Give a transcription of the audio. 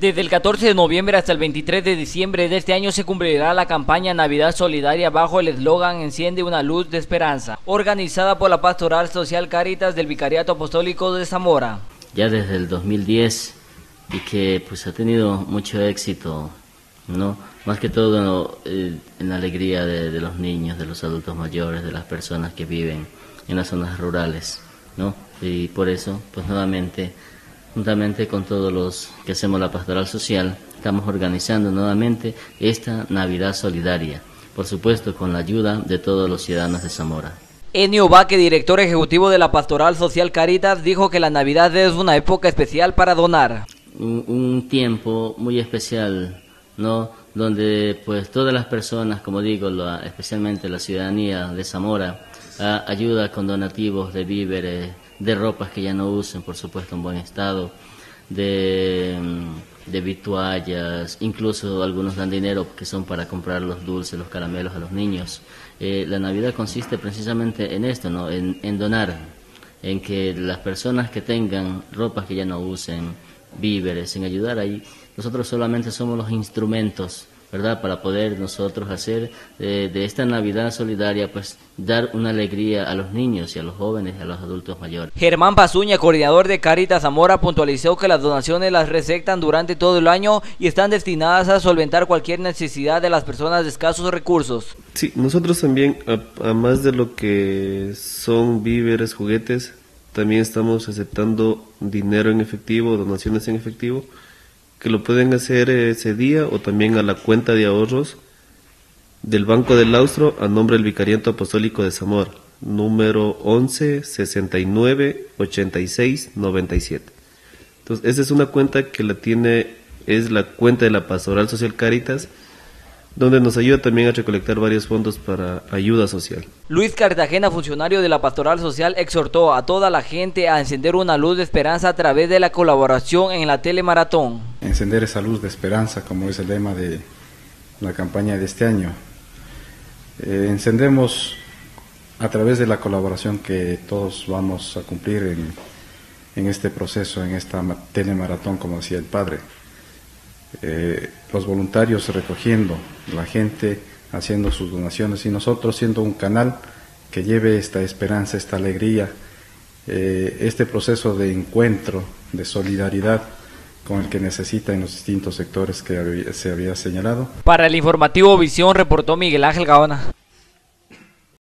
Desde el 14 de noviembre hasta el 23 de diciembre de este año se cumplirá la campaña Navidad Solidaria bajo el eslogan Enciende una luz de esperanza, organizada por la Pastoral Social Caritas del Vicariato Apostólico de Zamora. Ya desde el 2010 y que pues ha tenido mucho éxito, ¿no? Más que todo eh, en la alegría de, de los niños, de los adultos mayores, de las personas que viven en las zonas rurales, ¿no? Y por eso, pues nuevamente juntamente con todos los que hacemos la pastoral social, estamos organizando nuevamente esta Navidad Solidaria, por supuesto con la ayuda de todos los ciudadanos de Zamora. Enio Baque, director ejecutivo de la Pastoral Social Caritas, dijo que la Navidad es una época especial para donar. Un, tiempo muy especial, ¿no? Donde pues todas las personas, como digo, especialmente la ciudadanía de Zamora, ayuda con donativos de víveres, de ropas que ya no usen, por supuesto, en buen estado, de, de vituallas, incluso algunos dan dinero que son para comprar los dulces, los caramelos a los niños. Eh, la Navidad consiste precisamente en esto, ¿no? en, en donar, en que las personas que tengan ropas que ya no usen, víveres, en ayudar ahí, nosotros solamente somos los instrumentos ¿verdad? Para poder nosotros hacer de, esta Navidad solidaria, pues dar una alegría a los niños y a los jóvenes y a los adultos mayores. Germán Pazuña, coordinador de Caritas Zamora, puntualizó que las donaciones las receptan durante todo el año y están destinadas a solventar cualquier necesidad de las personas de escasos recursos. Sí, nosotros también, además de lo que son víveres, juguetes, también estamos aceptando dinero en efectivo, donaciones en efectivo que lo pueden hacer ese día o también a la cuenta de ahorros del Banco del Austro a nombre del Vicariato Apostólico de Zamora, número 11 69 86 97. Entonces, esa es una cuenta que la tiene, es la cuenta de la Pastoral Social Caritas donde nos ayuda también a recolectar varios fondos para ayuda social. Luis Cartagena, funcionario de la Pastoral Social, exhortó a toda la gente a encender una luz de esperanza a través de la colaboración en la telemaratón. Encender esa luz de esperanza, como es el lema de la campaña de este año. Eh, encendemos a través de la colaboración que todos vamos a cumplir en, este proceso, en esta telemaratón, como decía el padre. Eh, los voluntarios recogiendo, la gente haciendo sus donaciones y nosotros siendo un canal que lleve esta esperanza, esta alegría, eh, este proceso de encuentro, de solidaridad con el que necesita en los distintos sectores que se había señalado. Para el informativo Visión reportó Miguel Ángel Gaona.